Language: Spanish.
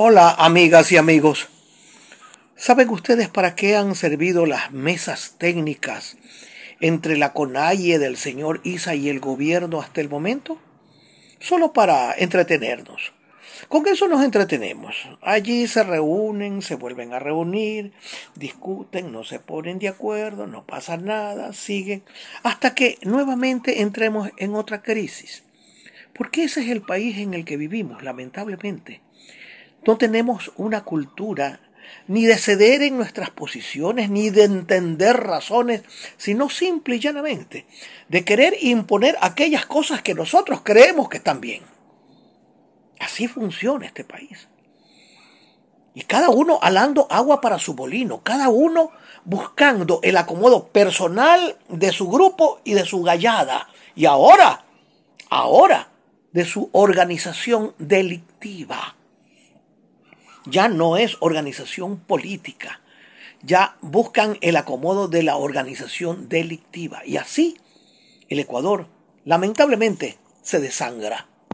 Hola amigas y amigos. ¿Saben ustedes para qué han servido las mesas técnicas entre la conalle del señor Isa y el gobierno hasta el momento? Solo para entretenernos. Con eso nos entretenemos. Allí se reúnen, se vuelven a reunir, discuten, no se ponen de acuerdo, no pasa nada, siguen, hasta que nuevamente entremos en otra crisis. Porque ese es el país en el que vivimos, lamentablemente. No tenemos una cultura ni de ceder en nuestras posiciones, ni de entender razones, sino simple y llanamente de querer imponer aquellas cosas que nosotros creemos que están bien. Así funciona este país. Y cada uno alando agua para su molino, cada uno buscando el acomodo personal de su grupo y de su gallada. Y ahora, ahora, de su organización delictiva. Ya no es organización política, ya buscan el acomodo de la organización delictiva. Y así el Ecuador, lamentablemente, se desangra.